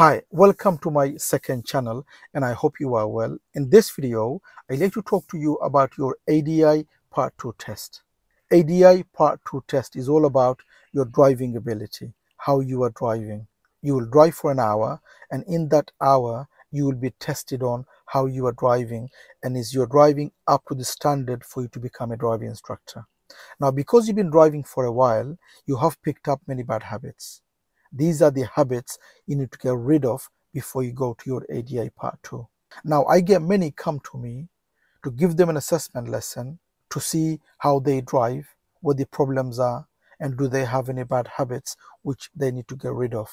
Hi, welcome to my second channel and I hope you are well. In this video, I'd like to talk to you about your ADI Part 2 test. ADI Part 2 test is all about your driving ability, how you are driving. You will drive for an hour and in that hour, you will be tested on how you are driving and is your driving up to the standard for you to become a driving instructor. Now, because you've been driving for a while, you have picked up many bad habits these are the habits you need to get rid of before you go to your ADI part two. Now, I get many come to me to give them an assessment lesson to see how they drive, what the problems are, and do they have any bad habits which they need to get rid of.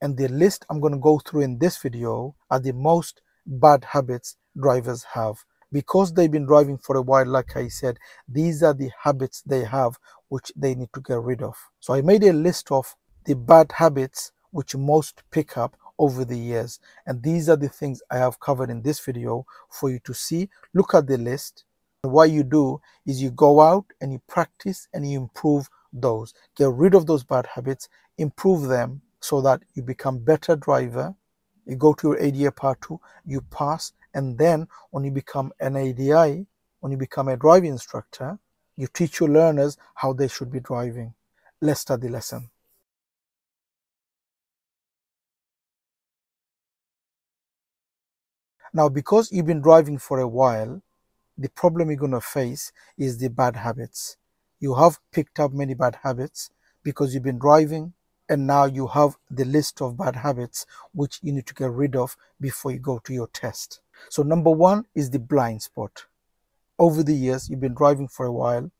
And the list I'm going to go through in this video are the most bad habits drivers have. Because they've been driving for a while, like I said, these are the habits they have which they need to get rid of. So I made a list of the bad habits which most pick up over the years. And these are the things I have covered in this video for you to see. Look at the list. What you do is you go out and you practice and you improve those. Get rid of those bad habits, improve them so that you become better driver. You go to your ADI part two, you pass, and then when you become an ADI, when you become a driving instructor, you teach your learners how they should be driving. Let's start the lesson. Now, because you've been driving for a while, the problem you're going to face is the bad habits. You have picked up many bad habits because you've been driving and now you have the list of bad habits which you need to get rid of before you go to your test. So number one is the blind spot. Over the years, you've been driving for a while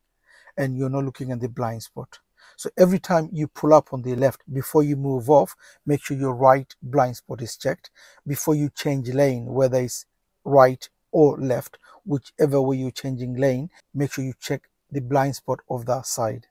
and you're not looking at the blind spot. So every time you pull up on the left, before you move off, make sure your right blind spot is checked. Before you change lane, whether it's right or left, whichever way you're changing lane, make sure you check the blind spot of that side.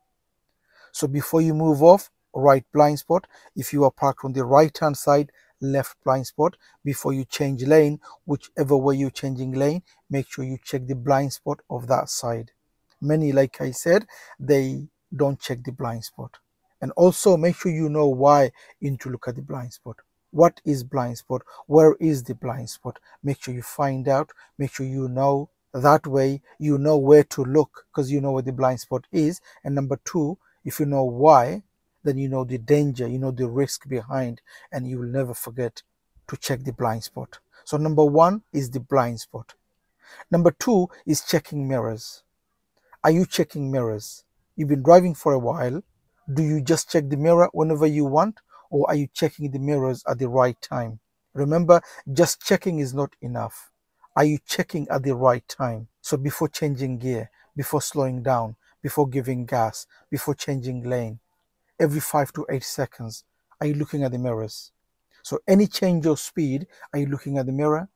So before you move off, right blind spot. If you are parked on the right hand side, left blind spot. Before you change lane, whichever way you're changing lane, make sure you check the blind spot of that side. Many, like I said, they don't check the blind spot. And also make sure you know why you need to look at the blind spot. What is blind spot? Where is the blind spot? Make sure you find out, make sure you know. That way you know where to look because you know where the blind spot is. And number two, if you know why, then you know the danger, you know the risk behind, and you will never forget to check the blind spot. So number one is the blind spot. Number two is checking mirrors. Are you checking mirrors? You've been driving for a while. Do you just check the mirror whenever you want or are you checking the mirrors at the right time? Remember, just checking is not enough. Are you checking at the right time? So before changing gear, before slowing down, before giving gas, before changing lane, every five to eight seconds, are you looking at the mirrors? So any change of speed, are you looking at the mirror?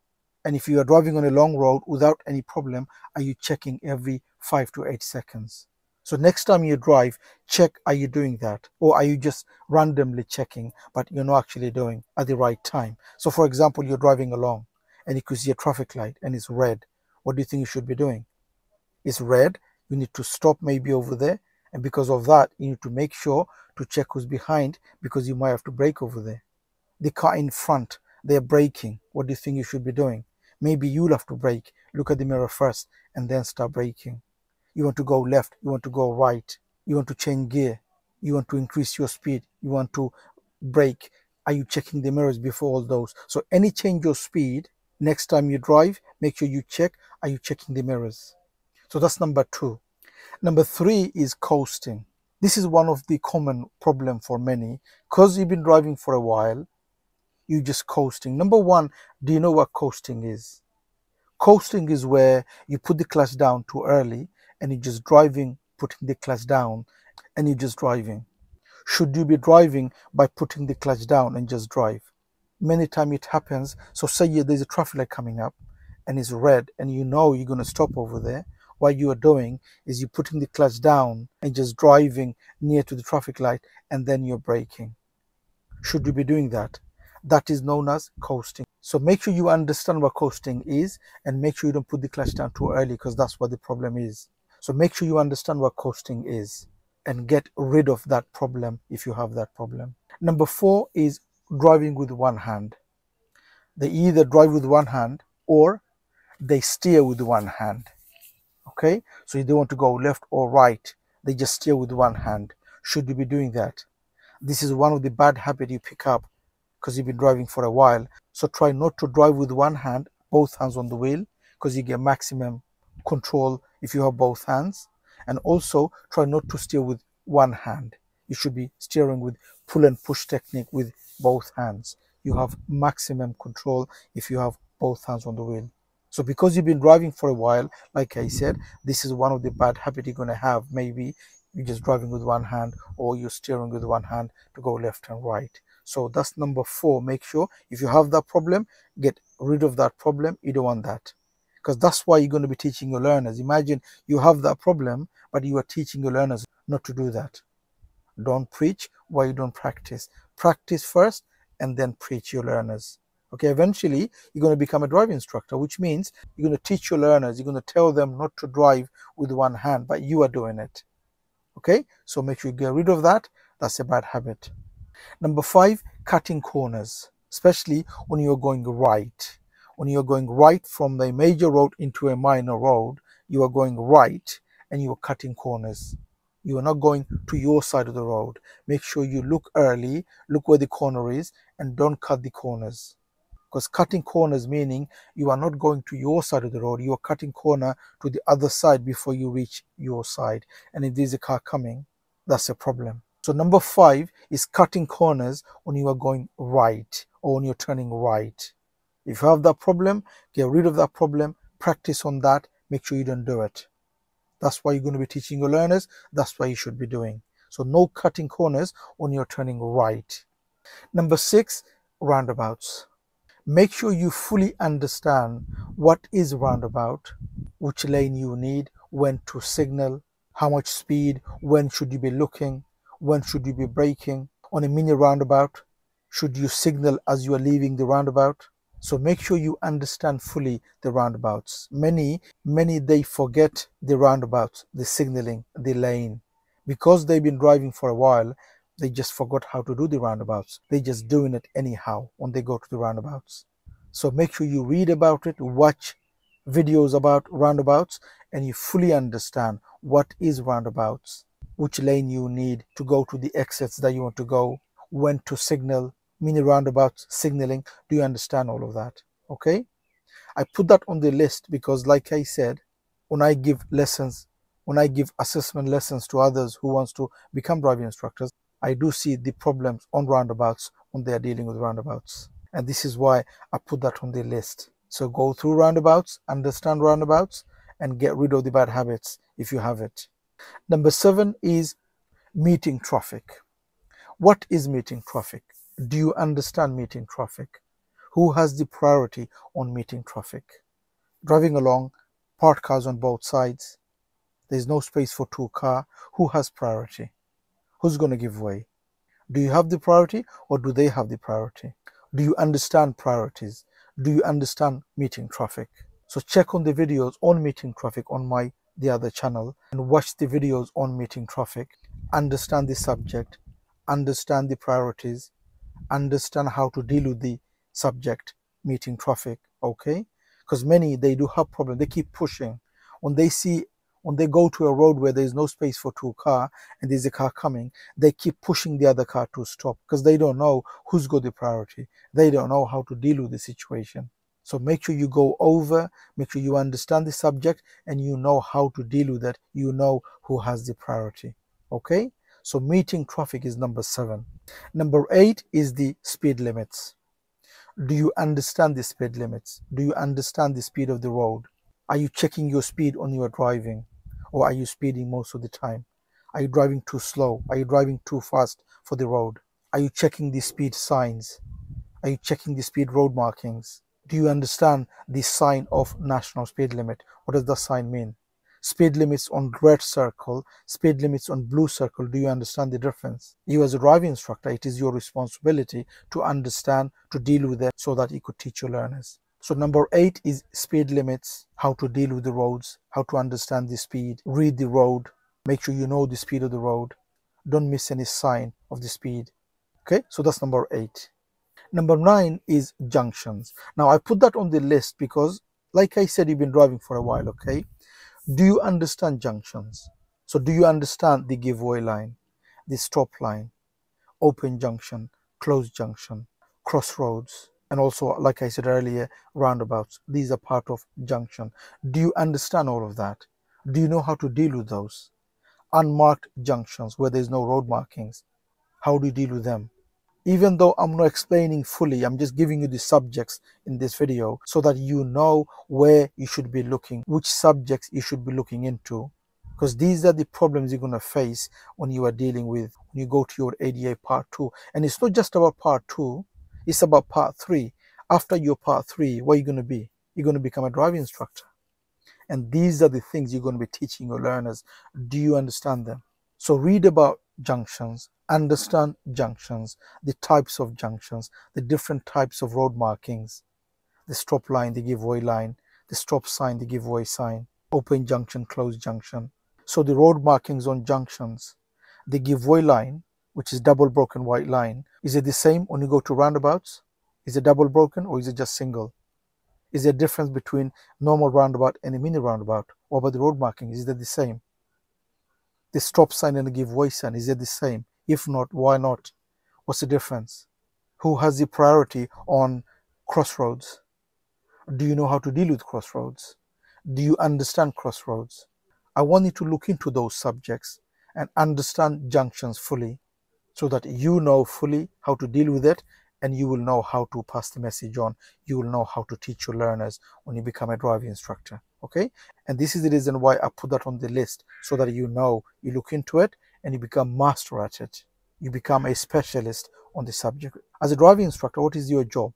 And if you are driving on a long road without any problem, are you checking every five to eight seconds? So next time you drive, check are you doing that or are you just randomly checking but you're not actually doing at the right time. So for example, you're driving along and you could see a traffic light and it's red. What do you think you should be doing? It's red. You need to stop maybe over there. And because of that, you need to make sure to check who's behind because you might have to brake over there. The car in front, they're braking. What do you think you should be doing? Maybe you'll have to brake. Look at the mirror first and then start braking you want to go left, you want to go right, you want to change gear, you want to increase your speed, you want to brake. Are you checking the mirrors before all those? So any change of speed, next time you drive, make sure you check, are you checking the mirrors? So that's number two. Number three is coasting. This is one of the common problem for many because you've been driving for a while, you just coasting. Number one, do you know what coasting is? Coasting is where you put the clutch down too early and you're just driving, putting the clutch down, and you're just driving. Should you be driving by putting the clutch down and just drive? Many times it happens. So say there's a traffic light coming up and it's red and you know you're going to stop over there. What you are doing is you're putting the clutch down and just driving near to the traffic light and then you're braking. Should you be doing that? That is known as coasting. So make sure you understand what coasting is and make sure you don't put the clutch down too early because that's what the problem is. So make sure you understand what coasting is and get rid of that problem if you have that problem. Number four is driving with one hand. They either drive with one hand or they steer with one hand. Okay, so you don't want to go left or right, they just steer with one hand. Should you be doing that? This is one of the bad habits you pick up because you've been driving for a while. So try not to drive with one hand, both hands on the wheel, because you get maximum control if you have both hands. And also try not to steer with one hand. You should be steering with pull and push technique with both hands. You have maximum control if you have both hands on the wheel. So because you've been driving for a while, like I said, this is one of the bad habits you're going to have. Maybe you're just driving with one hand or you're steering with one hand to go left and right. So that's number four. Make sure if you have that problem, get rid of that problem. You don't want that. Because that's why you're going to be teaching your learners. Imagine you have that problem, but you are teaching your learners not to do that. Don't preach while you don't practice. Practice first and then preach your learners. Okay, eventually you're going to become a driving instructor, which means you're going to teach your learners, you're going to tell them not to drive with one hand, but you are doing it. Okay, so make sure you get rid of that. That's a bad habit. Number five, cutting corners, especially when you're going right. When you're going right from the major road into a minor road, you are going right and you are cutting corners. You are not going to your side of the road. Make sure you look early, look where the corner is, and don't cut the corners. Because cutting corners meaning you are not going to your side of the road, you are cutting corner to the other side before you reach your side. And if there's a car coming, that's a problem. So number five is cutting corners when you are going right or when you're turning right. If you have that problem, get rid of that problem, practice on that, make sure you don't do it. That's why you're going to be teaching your learners. That's why you should be doing. So no cutting corners when you're turning right. Number six, roundabouts. Make sure you fully understand what is roundabout, which lane you need, when to signal, how much speed, when should you be looking, when should you be braking. On a mini roundabout, should you signal as you are leaving the roundabout? So make sure you understand fully the roundabouts. Many, many they forget the roundabouts, the signaling, the lane. Because they've been driving for a while, they just forgot how to do the roundabouts. They just doing it anyhow when they go to the roundabouts. So make sure you read about it, watch videos about roundabouts, and you fully understand what is roundabouts, which lane you need to go to the exits that you want to go, when to signal, mini roundabouts, signaling. Do you understand all of that? Okay. I put that on the list because like I said, when I give lessons, when I give assessment lessons to others who wants to become driving instructors, I do see the problems on roundabouts when they are dealing with roundabouts. And this is why I put that on the list. So go through roundabouts, understand roundabouts, and get rid of the bad habits if you have it. Number seven is meeting traffic. What is meeting traffic? Do you understand meeting traffic? Who has the priority on meeting traffic? Driving along, parked cars on both sides. There's no space for two car. Who has priority? Who's going to give way? Do you have the priority or do they have the priority? Do you understand priorities? Do you understand meeting traffic? So check on the videos on meeting traffic on my the other channel and watch the videos on meeting traffic. Understand the subject, understand the priorities, understand how to deal with the subject meeting traffic okay? Because many they do have problem they keep pushing. When they see when they go to a road where there's no space for two car and there's a car coming they keep pushing the other car to stop because they don't know who's got the priority. They don't know how to deal with the situation. So make sure you go over make sure you understand the subject and you know how to deal with it. You know who has the priority okay so meeting traffic is number seven. Number eight is the speed limits. Do you understand the speed limits? Do you understand the speed of the road? Are you checking your speed on your driving? Or are you speeding most of the time? Are you driving too slow? Are you driving too fast for the road? Are you checking the speed signs? Are you checking the speed road markings? Do you understand the sign of national speed limit? What does the sign mean? Speed limits on red circle, speed limits on blue circle. Do you understand the difference? You as a driving instructor, it is your responsibility to understand, to deal with it so that you could teach your learners. So number eight is speed limits, how to deal with the roads, how to understand the speed, read the road, make sure you know the speed of the road. Don't miss any sign of the speed. Okay, so that's number eight. Number nine is junctions. Now I put that on the list because, like I said, you've been driving for a while, okay? Do you understand junctions? So do you understand the giveaway line, the stop line, open junction, closed junction, crossroads, and also, like I said earlier, roundabouts. These are part of junction. Do you understand all of that? Do you know how to deal with those? Unmarked junctions where there's no road markings. How do you deal with them? Even though I'm not explaining fully, I'm just giving you the subjects in this video so that you know where you should be looking, which subjects you should be looking into. Because these are the problems you're going to face when you are dealing with, when you go to your ADI part two. And it's not just about part two, it's about part three. After your part three, what are you going to be? You're going to become a driving instructor. And these are the things you're going to be teaching your learners. Do you understand them? So read about junctions, understand junctions, the types of junctions, the different types of road markings, the stop line, the giveaway line, the stop sign, the giveaway sign, open junction, closed junction. So the road markings on junctions, the giveaway line, which is double broken white line, is it the same when you go to roundabouts? Is it double broken or is it just single? Is there a difference between normal roundabout and a mini roundabout? What about the road marking? Is that the same? The stop sign and the giveaway sign, is it the same? If not, why not? What's the difference? Who has the priority on crossroads? Do you know how to deal with crossroads? Do you understand crossroads? I want you to look into those subjects and understand junctions fully so that you know fully how to deal with it and you will know how to pass the message on. You will know how to teach your learners when you become a driving instructor. Okay. And this is the reason why I put that on the list so that you know, you look into it and you become master at it. You become a specialist on the subject. As a driving instructor, what is your job?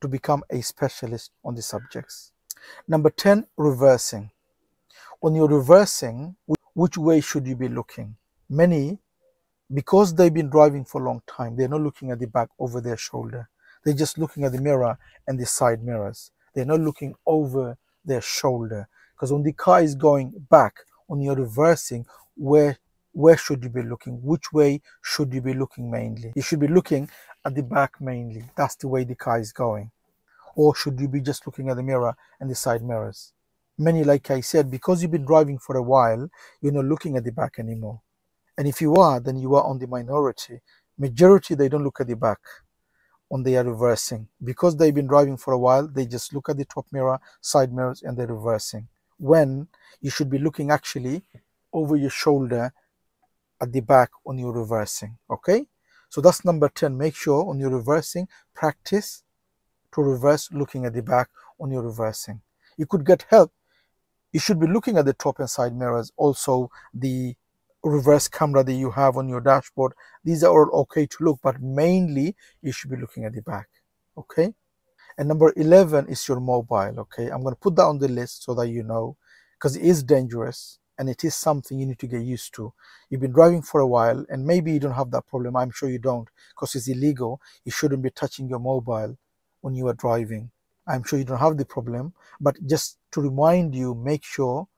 To become a specialist on the subjects. Number 10, reversing. When you're reversing, which way should you be looking? Many because they've been driving for a long time, they're not looking at the back over their shoulder. They're just looking at the mirror and the side mirrors. They're not looking over their shoulder. Because when the car is going back, when you're reversing, where where should you be looking? Which way should you be looking mainly? You should be looking at the back mainly. That's the way the car is going. Or should you be just looking at the mirror and the side mirrors? Many, like I said, because you've been driving for a while, you're not looking at the back anymore. And if you are, then you are on the minority. Majority, they don't look at the back when they are reversing. Because they've been driving for a while, they just look at the top mirror, side mirrors, and they're reversing. When you should be looking actually over your shoulder at the back when you're reversing. Okay? So that's number 10. Make sure when you're reversing, practice to reverse looking at the back when you're reversing. You could get help. You should be looking at the top and side mirrors, also the reverse camera that you have on your dashboard. These are all okay to look but mainly you should be looking at the back okay? And number 11 is your mobile okay? I'm going to put that on the list so that you know because it is dangerous and it is something you need to get used to. You've been driving for a while and maybe you don't have that problem. I'm sure you don't because it's illegal. You shouldn't be touching your mobile when you are driving. I'm sure you don't have the problem but just to remind you make sure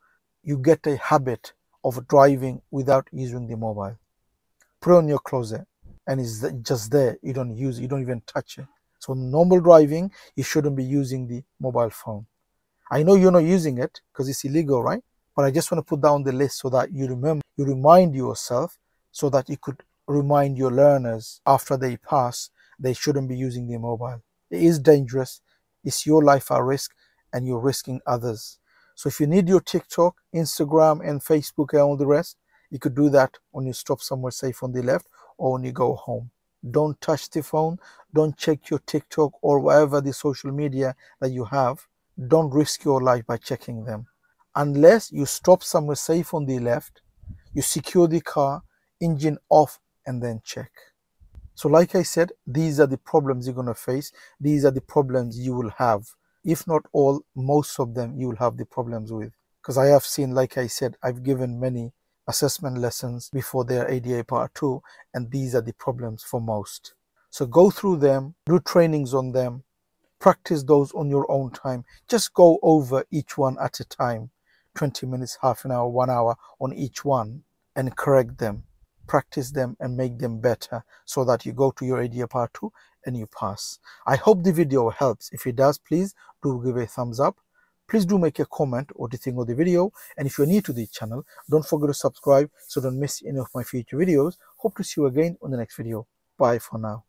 you get a habit of driving without using the mobile. Put on your closet and it's just there. You don't use it, you don't even touch it. So normal driving, you shouldn't be using the mobile phone. I know you're not using it because it's illegal, right? But I just want to put down the list so that you remember, you remind yourself so that you could remind your learners after they pass, they shouldn't be using the mobile. It is dangerous. It's your life at risk and you're risking others. So if you need your TikTok, Instagram, and Facebook and all the rest, you could do that when you stop somewhere safe on the left or when you go home. Don't touch the phone. Don't check your TikTok or whatever the social media that you have. Don't risk your life by checking them. Unless you stop somewhere safe on the left, you secure the car, engine off, and then check. So, like I said, these are the problems you're going to face. These are the problems you will have if not all, most of them you will have the problems with. Because I have seen, like I said, I've given many assessment lessons before their ADI part 2, and these are the problems for most. So go through them, do trainings on them, practice those on your own time. Just go over each one at a time 20 minutes, half an hour, one hour on each one and correct them. Practice them and make them better so that you go to your ADI part 2 and you pass. I hope the video helps. If it does, please do give a thumbs up. Please do make a comment what you think of the video. And if you're new to the channel, don't forget to subscribe so don't miss any of my future videos. Hope to see you again on the next video. Bye for now.